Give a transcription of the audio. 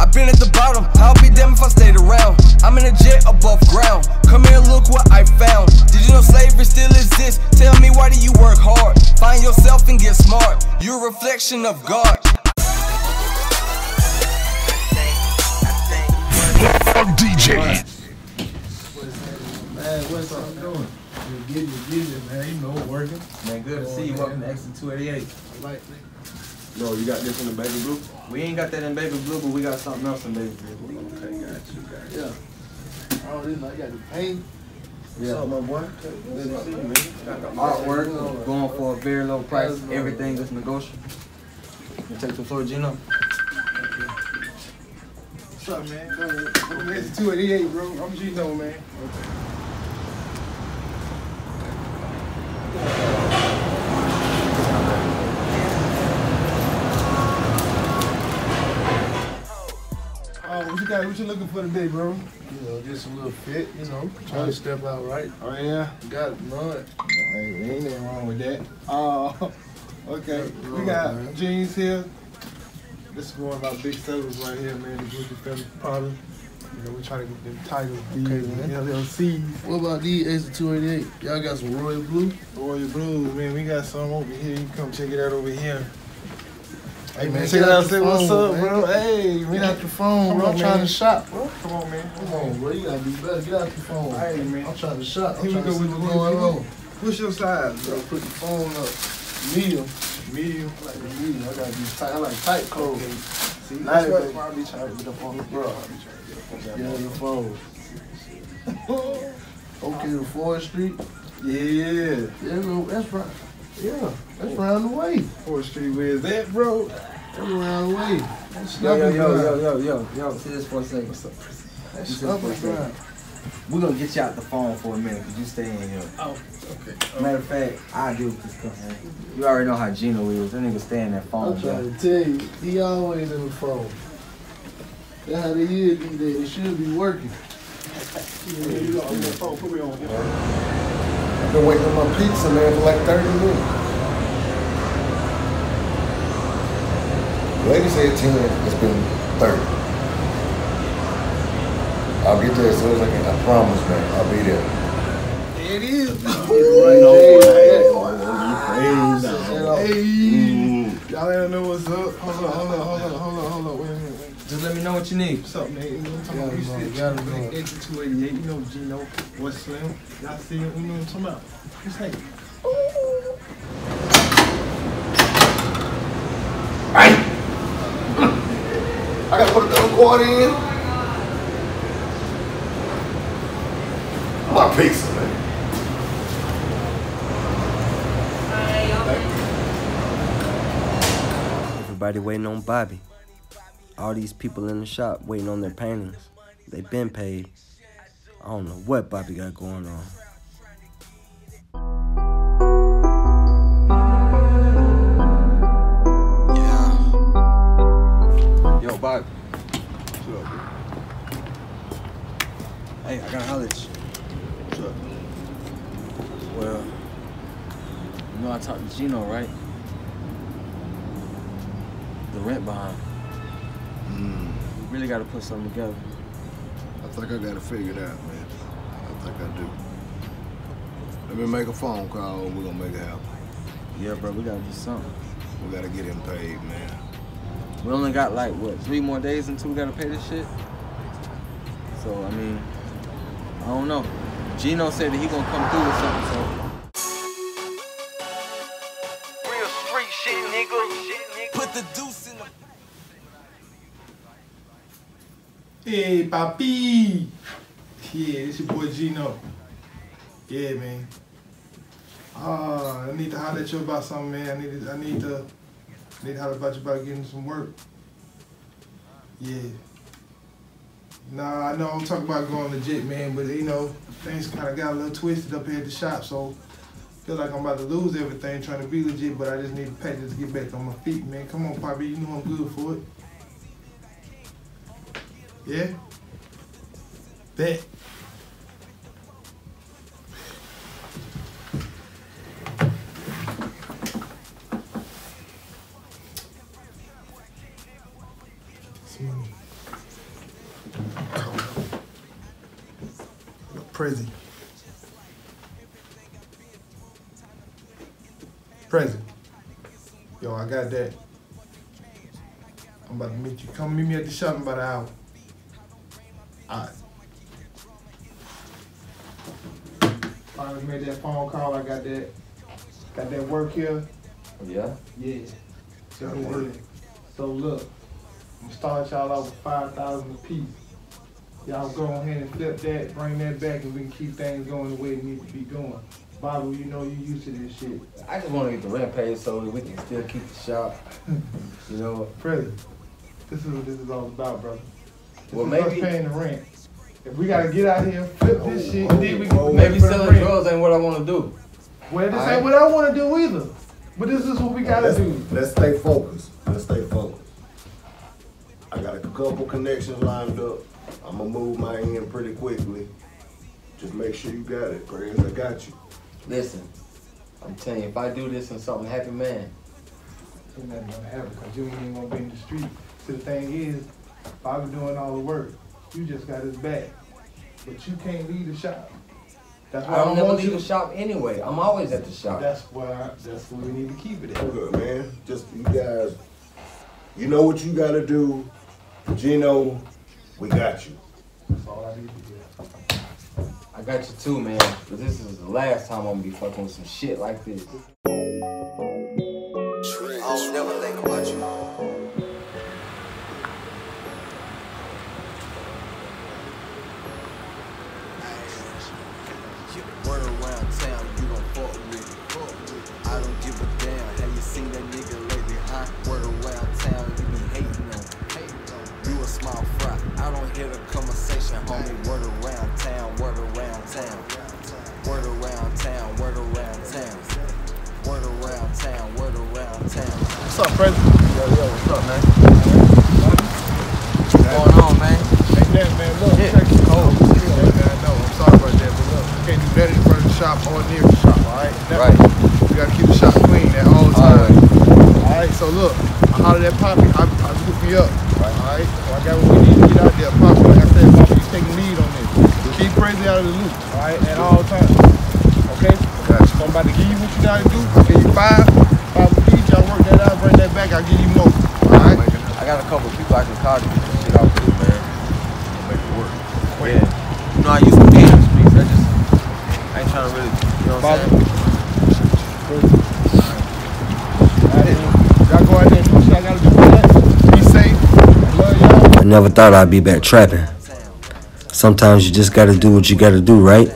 I've been at the bottom, I'll be damned if I stayed around. I'm in a jet above ground. Come here, look what I found. Did you know slavery still exists? Tell me why do you work hard? Find yourself and get smart. You're a reflection of God. Fuck DJ. Man, what's up? doing? You're getting it, getting it, man. You know, working. Man, good to see you. Welcome to Exit 288. Like, No, you got this in the baby blue? We ain't got that in baby blue, but we got something else in baby blue. Okay, got you, got you. yeah. Oh, this I got the paint. Yeah. What's up, my boy? Good to see you, man. Got the Artwork, going for a very low price. Everything is negotiable. You take the floor, Geno. What's up, man? Go ahead. I'm 288, bro. I'm Geno, man. Oh, got? What you looking for today, bro? You know, just a little fit, you know, trying to step out right. Oh yeah. Got it, mud. Hey, ain't nothing wrong with that. Oh, okay. We got man. jeans here. This is one of our big sellers right here, man. The Gucci Family Product. You know, we try to get them titles, Okay, man. LLCs, What about these Exit 288? Y'all got some royal blue? Royal Blues, man. We got some over here. You can come check it out over here. Hey, man, check out. Say what's phone, up, man. bro. Hey, man. Get out your phone, bro. I'm trying to shop, bro. Come on, man. Come on, bro. You gotta be better. Get out your phone. Hey, man. I'm trying to shop. I'm Here we trying go to see with what's the going on. What's your size, Bro, put the phone up. Medium. Medium. I like the medium. I gotta be tight. I like tight clothes. See, Nice, that's what baby. I be trying to get up on the bro. I be trying to get on that. Get on your phone. Okay, to Ford Street. Yeah. Yeah, no, that's right. Yeah, that's oh. around the way. Fourth Street, where's that, bro? That's around the way. Yo, yo, yo, yo, yo, yo, yo. See this for a second. That's This is Snuffy for a We're gonna get you out the phone for a minute, cause you stay in here. Oh, okay. Matter of fact, I do this stuff, man. You already know how Geno is. That nigga stay in that phone, I'm bro. trying to tell you, he always in the phone. That's how they is these days. They should be working. Yeah, you got on your phone. Put me on. I've been waiting on my pizza, man, for like 30 minutes. Lady said 10, it's been 30. I'll get there as soon as I can. I promise, man. I'll be there. There it is. Hey. Y'all don't know what's up. Hold on, hold on, hold on, hold on, hold on. Wait a minute. Wait. Just let me know what you need. What's up, Nate? You know what I'm talking about? Gotta You know, sit gotta back know. Exit 288. You know Geno. What's Slim? Y'all see him? You know what I'm talking about? What's Nate? Gotta put another quarter in. My pizza, man. Everybody waiting on Bobby. All these people in the shop waiting on their paintings. They been paid. I don't know what Bobby got going on. Know I talked to Geno, right? The rent behind. Mm. We really gotta put something together. I think I got to figure it out, man. I think I do. Let me make a phone call and we're gonna make it happen. Yeah, bro, we gotta do something. We gotta get him paid, man. We only got like what three more days until we gotta pay this shit. So I mean, I don't know. Geno said that he gonna come through with something. So Hey, papi. Yeah, this your boy Geno. Yeah, man. Uh, I need to holler at you about something, man. I need to, I need to, need to holler about you about getting some work. Yeah. Nah, I know I'm talking about going legit, man, but you know, things kind of got a little twisted up here at the shop, so feel like I'm about to lose everything trying to be legit, but I just need Patrick to get back on my feet, man. Come on, Poppy, you know I'm good for it. Yeah? Bet. Crazy. Money. Prezi. Prezi. Yo, I got that. I'm about to meet you. Come meet me at the shop in about an hour. Alright. Finally made that phone call. I got that. Got that work here. Yeah. Yeah. So, so look, I'm gonna start y'all off with five thousand apiece. Y'all go ahead and flip that, bring that back, and we can keep things going the way it needs to be going. Bobby, you know you used to this shit. I just want to get the rent paid so that we can still keep the shop. You know. President, this is what this is all about, brother. This Well, is us maybe- paying the rent. If we gotta get out here, flip this oh, shit, oh, then we oh, can Maybe pay for the selling rent. drugs ain't what I want to do. Well, this Alright. ain't what I wanna do either. But this is what we gotta let's, do. let's stay focused. Let's stay focused. I got a couple connections lined up. I'm gonna move my end pretty quickly. Just make sure you got it, Prez. I got you. Listen, I'm telling you, if I do this and something happen, man, Ain't nothing gonna happen, cause you ain't even gonna be in the street. So the thing is, I Bobby doing all the work. You just got his back. But you can't leave the shop. That's why I don't never want leave you- the shop anyway. I'm always at the shop. That's why, that's where we need to keep it at. Good, man. Just you guys, you know what you gotta do. Geno, we got you. That's all I need to do. I got you too, man. But this is the last time I'm gonna be fucking with some shit like this. I don't never think about you. Word around town, you hear the conversation, homie. Word around town, word around town. Word around town, word around town. Word around town, word around town. What's up, President? Yo, yo, what's up, man? What's going on, man? Hey, damn, man, look, Shit, check this cold. out. Yeah, man, I know. I'm sorry about that, but look, you can't do better in front of the shop or near the shop, all right? Never. Right. You gotta keep the shop clean at all times. All right, all right so look, I hollered at Poppy. I, I hook me up. All right, so I got what we need to get out there. Poppy, like I said, Poppy, you taking lead on this. Keep crazy out of the loop. All right, at all times. Okay. Got you. So I'm about to give you what you gotta do. I'll give you five, five apiece. Y'all work that out, bring that back. I'll give you more. All right. I got a couple people I can call to get this shit out too, man. Make it work. Yeah. You know, I used to be in the streets. I just, I ain't trying to really, you know what I'm saying? Y'all go out there and do what y'all gotta do. with that. Be safe. Love y'all. I never thought I'd be back trapping. Sometimes you just gotta do what you gotta do, right?